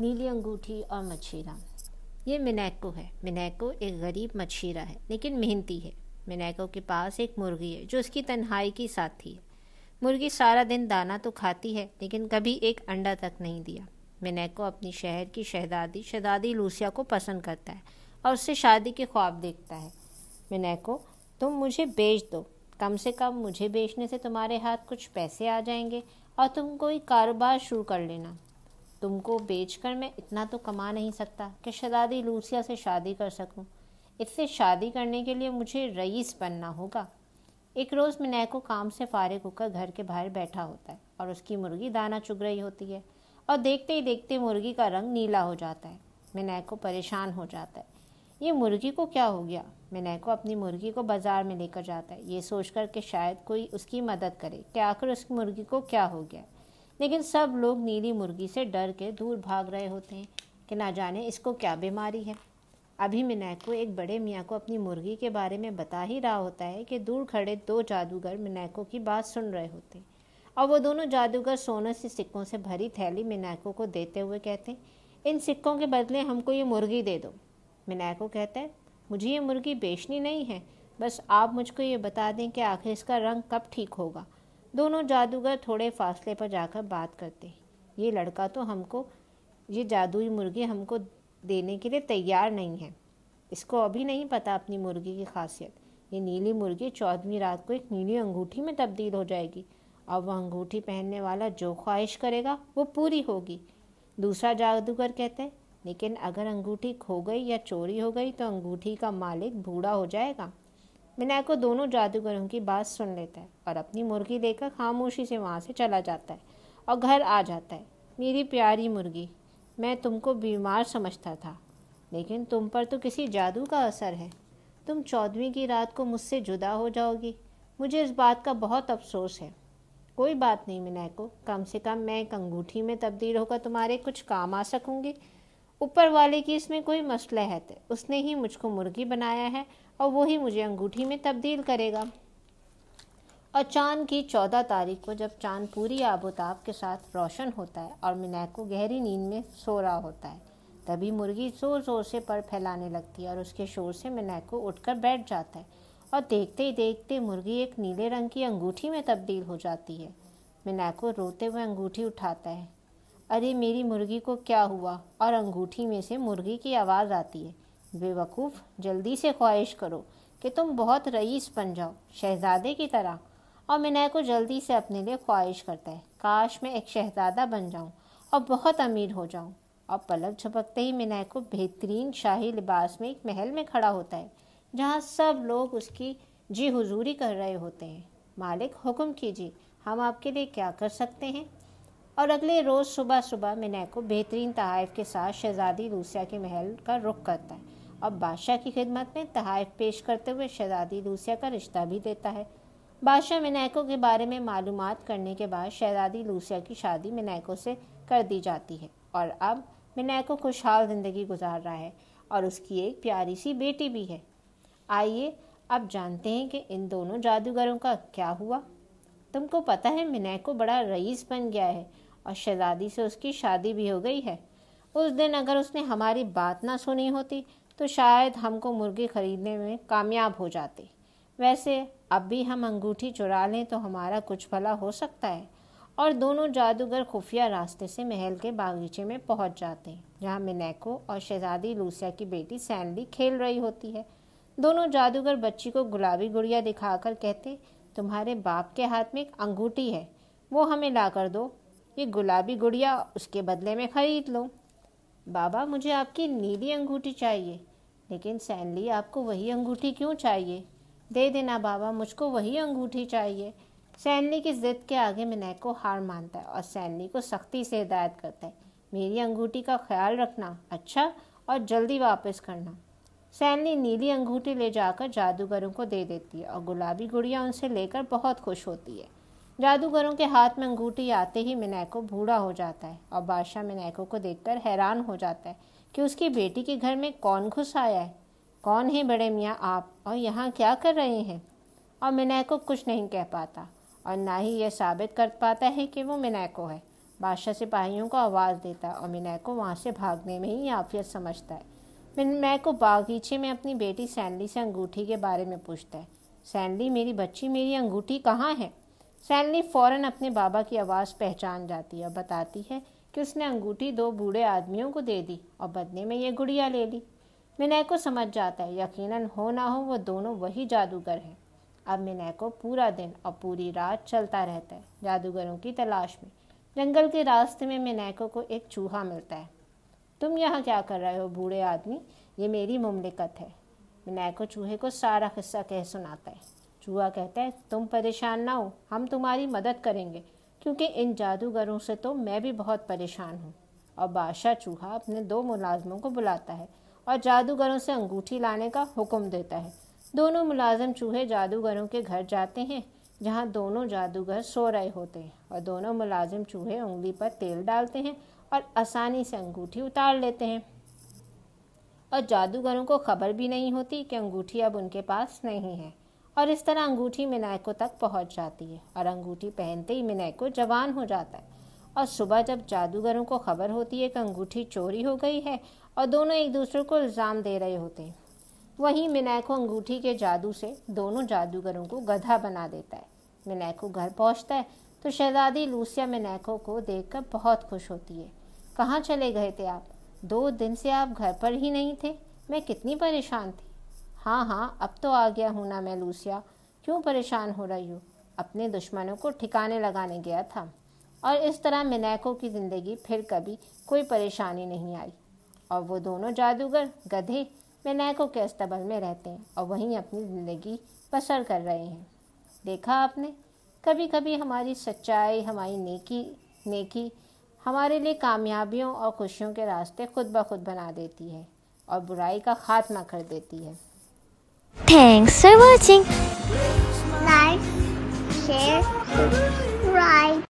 नीली अंगूठी और मछीरा ये मिनैको है। मिनैको एक गरीब मछीरा है, लेकिन मेहनती है। मिनैको के पास एक मुर्गी है, जो उसकी तन्हाई की साथी है मुर्गी सारा दिन दाना तो खाती है, लेकिन कभी एक अंडा तक नहीं दिया। मिनैको अपनी शहर की शहजादी शहजादी लूसिया को पसंद करता है और उससे शादी के ख्वाब देखता है। मिनैको, तुम मुझे बेच दो। कम से कम मुझे बेचने से तुम्हारे हाथ कुछ पैसे आ जाएँगे और तुम कोई कारोबार शुरू कर लेना। तुमको बेचकर मैं इतना तो कमा नहीं सकता कि शहजादी लूसिया से शादी कर सकूँ। इससे शादी करने के लिए मुझे रईस बनना होगा। एक रोज़ मिनैको काम से फारिग होकर घर के बाहर बैठा होता है और उसकी मुर्गी दाना चुग रही होती है और देखते ही देखते मुर्गी का रंग नीला हो जाता है। मिनैको परेशान हो जाता है। ये मुर्गी को क्या हो गया? मिनैको अपनी मुर्गी को बाज़ार में लेकर जाता है। ये सोचकर कि शायद कोई उसकी मदद करे कि आखिर उस मुर्गी को क्या हो गया? लेकिन सब लोग नीली मुर्गी से डर के दूर भाग रहे होते हैं कि ना जाने इसको क्या बीमारी है। अभी मिनैको एक बड़े मियाँ को अपनी मुर्गी के बारे में बता ही रहा होता है कि दूर खड़े दो जादूगर मिनैको की बात सुन रहे होते हैं और वो दोनों जादूगर सोने से सिक्कों से भरी थैली मिनैको को देते हुए कहते हैं, इन सिक्कों के बदले हमको ये मुर्गी दे दो। मिनैको कहता है, मुझे ये मुर्गी बेचनी नहीं है, बस आप मुझको ये बता दें कि आखिर इसका रंग कब ठीक होगा। दोनों जादूगर थोड़े फासले पर जाकर बात करते ये लड़का तो हमको, ये जादुई मुर्गी हमको देने के लिए तैयार नहीं है। इसको अभी नहीं पता अपनी मुर्गी की खासियत। ये नीली मुर्गी चौदहवीं रात को एक नीली अंगूठी में तब्दील हो जाएगी। और वह अंगूठी पहनने वाला जो ख्वाहिश करेगा, वो पूरी होगी। दूसरा जादूगर कहते हैं, लेकिन अगर अंगूठी खो गई या चोरी हो गई तो अंगूठी का मालिक बूढ़ा हो जाएगा। विनायक दोनों जादूगरों की बात सुन लेता है और अपनी मुर्गी लेकर खामोशी से वहाँ से चला जाता है और घर आ जाता है। मेरी प्यारी मुर्गी, मैं तुमको बीमार समझता था, लेकिन तुम पर तो किसी जादू का असर है। तुम चौदहवीं की रात को मुझसे जुदा हो जाओगी। मुझे इस बात का बहुत अफसोस है। कोई बात नहीं मिनाको कम से कम मैं एक अंगूठी में तब्दील होकर तुम्हारे कुछ काम आ सकूँगी। ऊपर वाले की इसमें कोई मसला है तो उसने ही मुझको मुर्गी बनाया है और वही मुझे अंगूठी में तब्दील करेगा। और चाँद की चौदह तारीख को जब चाँद पूरी आबोताब के साथ रोशन होता है और मिनैको गहरी नींद में सो रहा होता है, तभी मुर्गी ज़ोर ज़ोर से पर फैलाने लगती है और उसके शोर से मिनैको उठकर बैठ जाता है। और देखते ही देखते मुर्गी एक नीले रंग की अंगूठी में तब्दील हो जाती है। मिनैको रोते हुए अंगूठी उठाता है। अरे मेरी मुर्गी को क्या हुआ? और अंगूठी में से मुर्गी की आवाज़ आती है। बेवकूफ़, जल्दी से ख्वाहिश करो कि तुम बहुत रईस बन जाओ, शहजादे की तरह। और मिनय को जल्दी से अपने लिए ख्वाहिश करता है। काश मैं एक शहजादा बन जाऊँ और बहुत अमीर हो जाऊँ। और पलक झपकते ही मिनय को बेहतरीन शाही लिबास में एक महल में खड़ा होता है, जहाँ सब लोग उसकी जी हुजूरी कर रहे होते हैं। मालिक, हुक्म कीजिए, हम आपके लिए क्या कर सकते हैं? और अगले रोज़ सुबह सुबह मिनय को बेहतरीन तहाइफ के साथ शहजादी रूसिया के महल का रुख करता है। और बादशाह की खिदमत में तहाइफ पेश करते हुए शहजादी लूसिया का रिश्ता भी देता है। बादशाह मिनैको के बारे में मालूम करने के बाद शहजादी लूसिया की शादी मिनैको से कर दी जाती है और अब मिनैको खुशहाल ज़िंदगी गुजार रहा है और उसकी एक प्यारी सी बेटी भी है। आइए अब जानते हैं कि इन दोनों जादूगरों का क्या हुआ। तुमको पता है मिनैको बड़ा रईस बन गया है और शहजादी से उसकी शादी भी हो गई है। उस दिन अगर उसने हमारी बात ना सुनी होती तो शायद हमको मुर्गी ख़रीदने में कामयाब हो जाते। वैसे, अब भी हम अंगूठी चुरा लें तो हमारा कुछ भला हो सकता है। और दोनों जादूगर खुफिया रास्ते से महल के बागीचे में पहुँच जाते हैं, जहाँ मिनैको और शहजादी लूसिया की बेटी सैंडी खेल रही होती है। दोनों जादूगर बच्ची को गुलाबी गुड़िया दिखाकर कहते, तुम्हारे बाप के हाथ में एक अंगूठी है, वो हमें ला कर दो ये गुलाबी गुड़िया उसके बदले में ख़रीद लो। बाबा, मुझे आपकी नीली अंगूठी चाहिए, लेकिन सैनली आपको वही अंगूठी क्यों चाहिए? दे देना बाबा, मुझको वही अंगूठी चाहिए। सैनली की ज़िद के आगे मिनैक को हार मानता है और सैनली को सख्ती से हिदायत करता है। मेरी अंगूठी का ख्याल रखना अच्छा और जल्दी वापस करना। सैनली नीली अंगूठी ले जाकर जादूगरों को दे देती है और गुलाबी गुड़िया उनसे लेकर बहुत खुश होती है। जादूगरों के हाथ में अंगूठी आते ही मिनैको बूढ़ा हो जाता है और बादशाह मिनैको को देखकर हैरान हो जाता है कि उसकी बेटी के घर में कौन घुस आया है? कौन है बड़े मियाँ आप? और यहाँ क्या कर रहे हैं? और मिनैको कुछ नहीं कह पाता और ना ही यह साबित कर पाता है कि वो मिनैको है। बादशाह सिपाहियों को आवाज़ देता है और मिनैको वहाँ से भागने में ही आफियत समझता है। मिनैको बागीचे में अपनी बेटी सैंडी से अंगूठी के बारे में पूछता है। सैंडी मेरी बच्ची मेरी अंगूठी कहाँ है? सैंडी फ़ौरन अपने बाबा की आवाज़ पहचान जाती है और बताती है कि उसने अंगूठी दो बूढ़े आदमियों को दे दी और बदले में ये गुड़िया ले ली। मिनैको समझ जाता है, यकीनन हो ना हो वो दोनों वही जादूगर हैं। अब मिनैको पूरा दिन और पूरी रात चलता रहता है जादूगरों की तलाश में। जंगल के रास्ते में मिनैको को एक चूहा मिलता है। तुम यहाँ क्या कर रहे हो बूढ़े आदमी? ये मेरी मुमलिकत है। मिनैको चूहे को सारा किस्सा कह सुनाता है। चूहा कहता है, तुम परेशान ना हो, हम तुम्हारी मदद करेंगे, क्योंकि इन जादूगरों से तो मैं भी बहुत परेशान हूँ। और बादशाह चूहा अपने दो मुलाजमों को बुलाता है और जादूगरों से अंगूठी लाने का हुक्म देता है। दोनों मुलाजिम चूहे जादूगरों के घर जाते हैं, जहाँ दोनों जादूगर सो रहे होते हैं और दोनों मुलाजिम चूहे उंगली पर तेल डालते हैं और आसानी से अंगूठी उतार लेते हैं। और जादूगरों को खबर भी नहीं होती कि अंगूठी अब उनके पास नहीं है। और इस तरह अंगूठी मिनायको तक पहुँच जाती है और अंगूठी पहनते ही मिनायको जवान हो जाता है। और सुबह जब जादूगरों को खबर होती है कि अंगूठी चोरी हो गई है और दोनों एक दूसरे को इल्ज़ाम दे रहे होते हैं, वहीं मिनैको अंगूठी के जादू से दोनों जादूगरों को गधा बना देता है। मिनैको घर पहुँचता है तो शहजादी लूसिया मिनैको को देखकर बहुत खुश होती है। कहाँ चले गए थे आप? दो दिन से आप घर पर ही नहीं थे? मैं कितनी परेशान थी। हाँ हाँ अब तो आ गया हूँ ना मैं, लूसिया। क्यों परेशान हो रही हूँ? अपने दुश्मनों को ठिकाने लगाने गया था। और इस तरह मिनैको की ज़िंदगी फिर कभी कोई परेशानी नहीं आई। और वो दोनों जादूगर, गधे विनायकों के अस्तबल में रहते हैं और वहीं अपनी ज़िंदगी बसर कर रहे हैं। देखा आपने? कभी कभी हमारी सच्चाई, हमारी नेकी नेकी हमारे लिए कामयाबियों और खुशियों के रास्ते खुद ब खुद बना देती है और बुराई का खात्मा कर देती है। Thanks for watching. Like, share, subscribe.